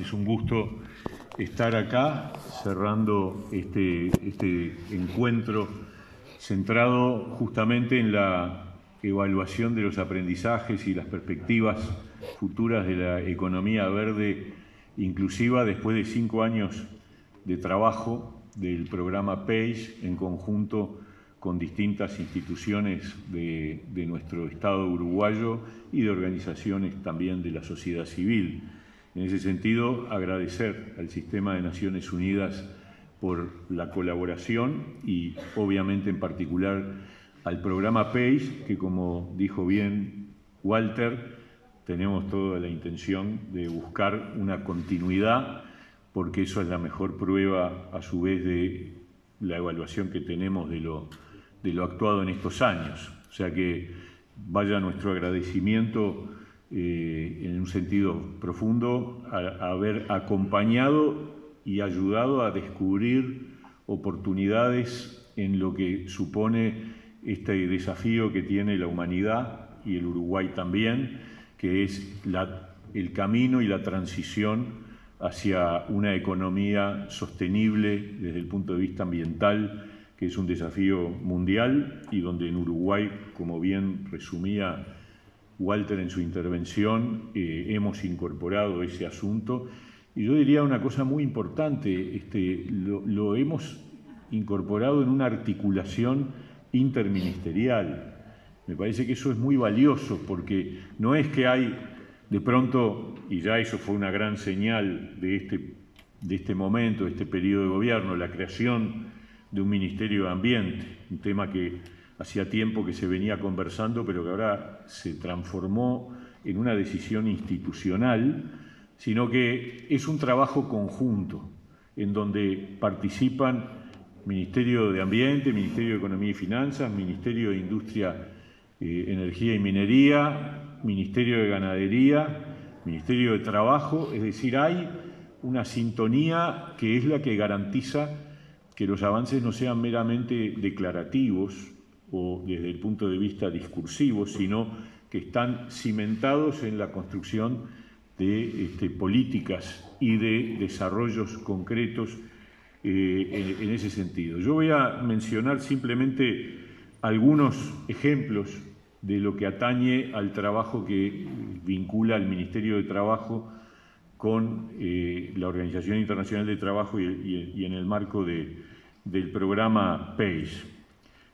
Es un gusto estar acá cerrando este, este encuentro centrado justamente en la evaluación de los aprendizajes y las perspectivas futuras de la economía verde inclusiva después de cinco años de trabajo del programa PACE en conjunto con distintas instituciones de, nuestro Estado uruguayo y de organizaciones también de la sociedad civil. En ese sentido, agradecer al Sistema de Naciones Unidas por la colaboración y obviamente en particular al programa PACE, que como dijo bien Walter, tenemos toda la intención de buscar una continuidad, porque eso es la mejor prueba a su vez de la evaluación que tenemos de lo actuado en estos años. O sea que vaya nuestro agradecimiento eh, en un sentido profundo haber acompañado y ayudado a descubrir oportunidades en lo que supone este desafío que tiene la humanidad y el Uruguay también, que es el camino y la transición hacia una economía sostenible desde el punto de vista ambiental que es un desafío mundial y donde en Uruguay, como bien resumía Walter en su intervención, eh, hemos incorporado ese asunto. Y yo diría una cosa muy importante, este, lo, hemos incorporado en una articulación interministerial. Me parece que eso es muy valioso porque no es que hay de pronto, y ya eso fue una gran señal de este, de este momento, de este periodo de gobierno, la creación de un Ministerio de Ambiente, un tema que hacía tiempo que se venía conversando, pero que ahora se transformó en una decisión institucional, sino que es un trabajo conjunto en donde participan Ministerio de Ambiente, Ministerio de Economía y Finanzas, Ministerio de Industria, eh, Energía y Minería, Ministerio de Ganadería, Ministerio de Trabajo, es decir, hay una sintonía que es la que garantiza que los avances no sean meramente declarativos o desde el punto de vista discursivo, sino que están cimentados en la construcción de este, políticas y de desarrollos concretos eh, en, ese sentido. Yo voy a mencionar simplemente algunos ejemplos de lo que atañe al trabajo que vincula al Ministerio de Trabajo con eh, la Organización Internacional de Trabajo y, en el marco de, del programa PACE.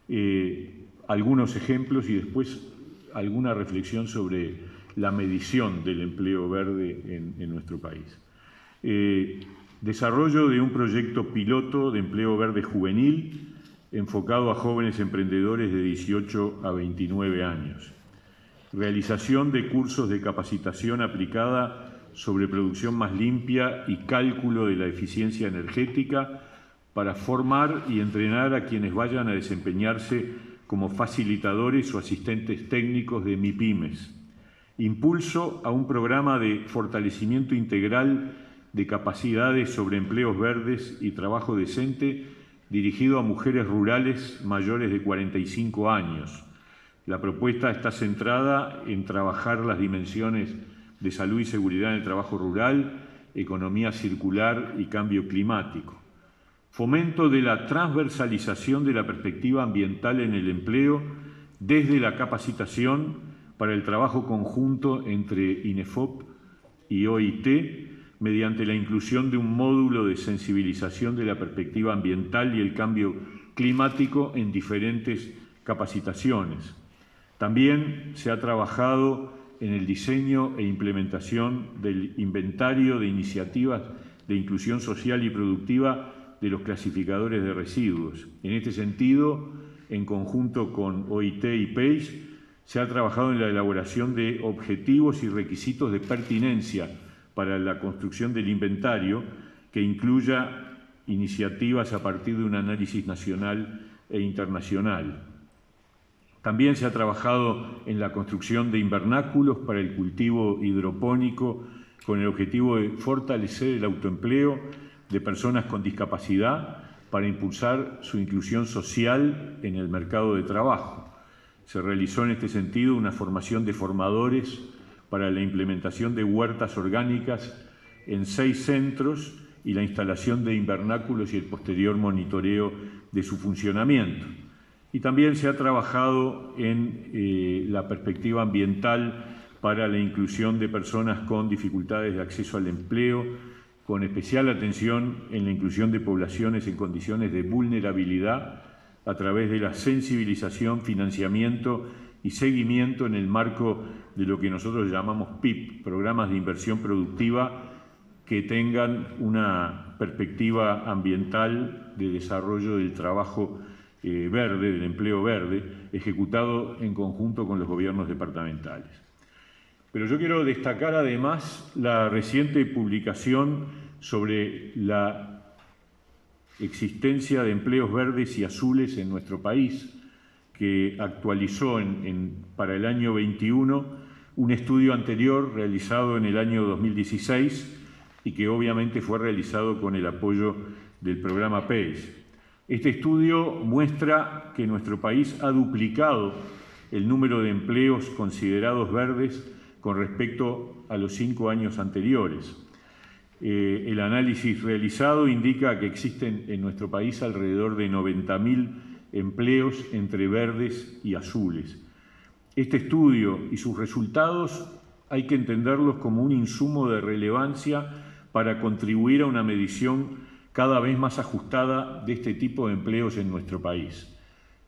Eh, algunos ejemplos y después alguna reflexión sobre la medición del empleo verde en, nuestro país. Eh, desarrollo de un proyecto piloto de empleo verde juvenil enfocado a jóvenes emprendedores de 18 a 29 años. Realización de cursos de capacitación aplicada sobre producción más limpia y cálculo de la eficiencia energética para formar y entrenar a quienes vayan a desempeñarse como facilitadores o asistentes técnicos de MIPIMES. Impulso a un programa de fortalecimiento integral de capacidades sobre empleos verdes y trabajo decente dirigido a mujeres rurales mayores de 45 años. La propuesta está centrada en trabajar las dimensiones de salud y seguridad en el trabajo rural, economía circular y cambio climático fomento de la transversalización de la perspectiva ambiental en el empleo desde la capacitación para el trabajo conjunto entre INEFOP y OIT mediante la inclusión de un módulo de sensibilización de la perspectiva ambiental y el cambio climático en diferentes capacitaciones. También se ha trabajado en el diseño e implementación del inventario de iniciativas de inclusión social y productiva de los clasificadores de residuos. En este sentido, en conjunto con OIT y PACE, se ha trabajado en la elaboración de objetivos y requisitos de pertinencia para la construcción del inventario que incluya iniciativas a partir de un análisis nacional e internacional. También se ha trabajado en la construcción de invernáculos para el cultivo hidropónico con el objetivo de fortalecer el autoempleo de personas con discapacidad para impulsar su inclusión social en el mercado de trabajo. Se realizó en este sentido una formación de formadores para la implementación de huertas orgánicas en seis centros y la instalación de invernáculos y el posterior monitoreo de su funcionamiento. Y también se ha trabajado en eh, la perspectiva ambiental para la inclusión de personas con dificultades de acceso al empleo, con especial atención en la inclusión de poblaciones en condiciones de vulnerabilidad a través de la sensibilización, financiamiento y seguimiento en el marco de lo que nosotros llamamos PIP, programas de inversión productiva que tengan una perspectiva ambiental de desarrollo del trabajo eh, verde, del empleo verde, ejecutado en conjunto con los gobiernos departamentales. Pero yo quiero destacar además la reciente publicación sobre la existencia de empleos verdes y azules en nuestro país, que actualizó para el año 21 un estudio anterior realizado en el año 2016 y que obviamente fue realizado con el apoyo del programa PES. Este estudio muestra que nuestro país ha duplicado el número de empleos considerados verdes con respecto a los cinco años anteriores. Eh, el análisis realizado indica que existen en nuestro país alrededor de 90.000 empleos entre verdes y azules. Este estudio y sus resultados hay que entenderlos como un insumo de relevancia para contribuir a una medición cada vez más ajustada de este tipo de empleos en nuestro país.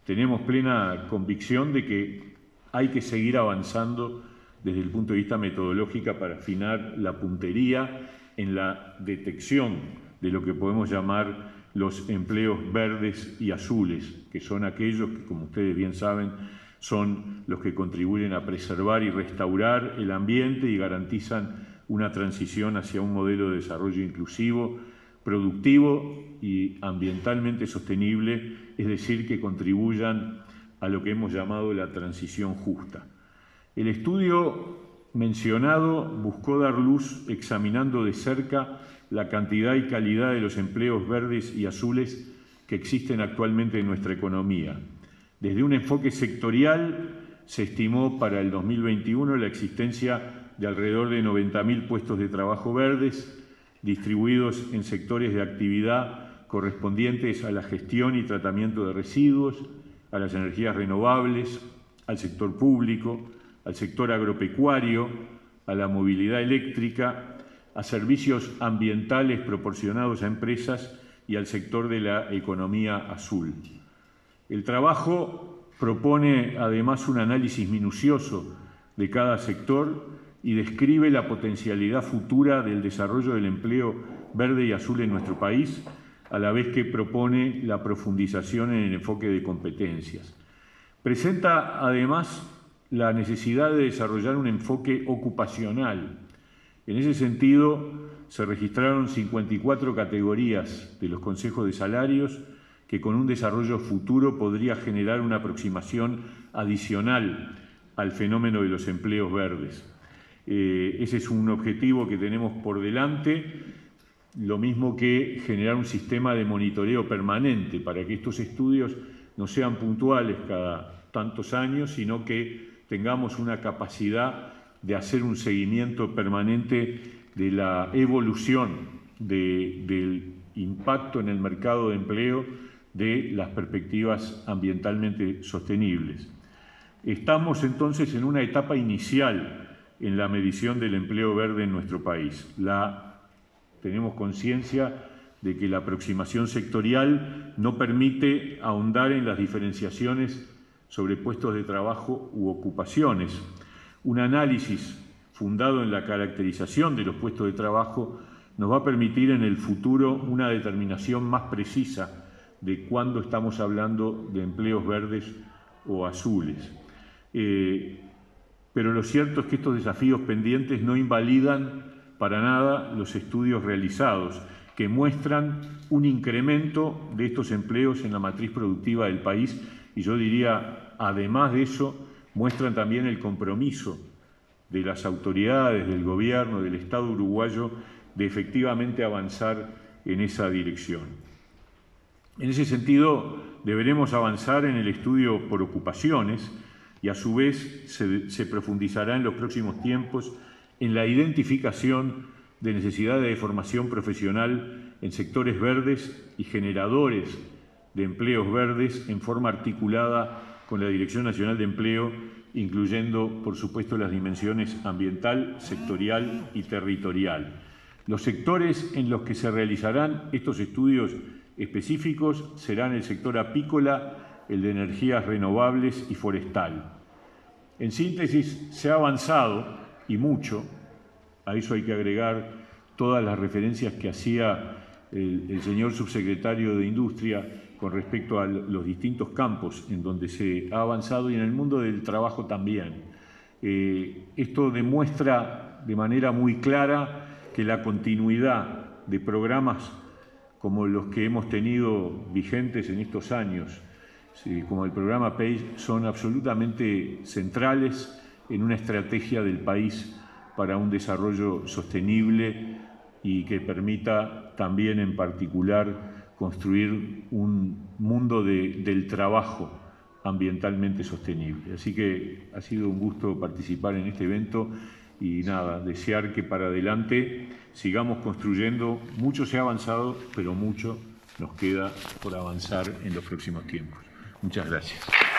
Tenemos plena convicción de que hay que seguir avanzando desde el punto de vista metodológico para afinar la puntería en la detección de lo que podemos llamar los empleos verdes y azules, que son aquellos que, como ustedes bien saben, son los que contribuyen a preservar y restaurar el ambiente y garantizan una transición hacia un modelo de desarrollo inclusivo, productivo y ambientalmente sostenible, es decir, que contribuyan a lo que hemos llamado la transición justa. El estudio mencionado buscó dar luz examinando de cerca la cantidad y calidad de los empleos verdes y azules que existen actualmente en nuestra economía. Desde un enfoque sectorial se estimó para el 2021 la existencia de alrededor de 90.000 puestos de trabajo verdes distribuidos en sectores de actividad correspondientes a la gestión y tratamiento de residuos, a las energías renovables, al sector público, al sector agropecuario, a la movilidad eléctrica, a servicios ambientales proporcionados a empresas y al sector de la economía azul. El trabajo propone además un análisis minucioso de cada sector y describe la potencialidad futura del desarrollo del empleo verde y azul en nuestro país, a la vez que propone la profundización en el enfoque de competencias. Presenta además la necesidad de desarrollar un enfoque ocupacional. En ese sentido, se registraron 54 categorías de los consejos de salarios que con un desarrollo futuro podría generar una aproximación adicional al fenómeno de los empleos verdes. Eh, ese es un objetivo que tenemos por delante, lo mismo que generar un sistema de monitoreo permanente para que estos estudios no sean puntuales cada tantos años, sino que tengamos una capacidad de hacer un seguimiento permanente de la evolución del impacto en el mercado de empleo de las perspectivas ambientalmente sostenibles. Estamos entonces en una etapa inicial en la medición del empleo verde en nuestro país. La, tenemos conciencia de que la aproximación sectorial no permite ahondar en las diferenciaciones sobre puestos de trabajo u ocupaciones. Un análisis fundado en la caracterización de los puestos de trabajo nos va a permitir en el futuro una determinación más precisa de cuándo estamos hablando de empleos verdes o azules. Eh, pero lo cierto es que estos desafíos pendientes no invalidan para nada los estudios realizados, que muestran un incremento de estos empleos en la matriz productiva del país y yo diría, además de eso, muestran también el compromiso de las autoridades, del gobierno, del Estado uruguayo, de efectivamente avanzar en esa dirección. En ese sentido, deberemos avanzar en el estudio por ocupaciones y a su vez se, profundizará en los próximos tiempos en la identificación de necesidad de formación profesional en sectores verdes y generadores de empleos verdes en forma articulada con la Dirección Nacional de Empleo, incluyendo, por supuesto, las dimensiones ambiental, sectorial y territorial. Los sectores en los que se realizarán estos estudios específicos serán el sector apícola, el de energías renovables y forestal. En síntesis, se ha avanzado y mucho, a eso hay que agregar todas las referencias que hacía el, señor subsecretario de Industria con respecto a los distintos campos en donde se ha avanzado y en el mundo del trabajo también. Eh, esto demuestra de manera muy clara que la continuidad de programas como los que hemos tenido vigentes en estos años, como el programa PACE, son absolutamente centrales en una estrategia del país para un desarrollo sostenible y que permita también en particular construir un mundo del trabajo ambientalmente sostenible. Así que ha sido un gusto participar en este evento y nada, desear que para adelante sigamos construyendo. Mucho se ha avanzado, pero mucho nos queda por avanzar en los próximos tiempos. Muchas gracias.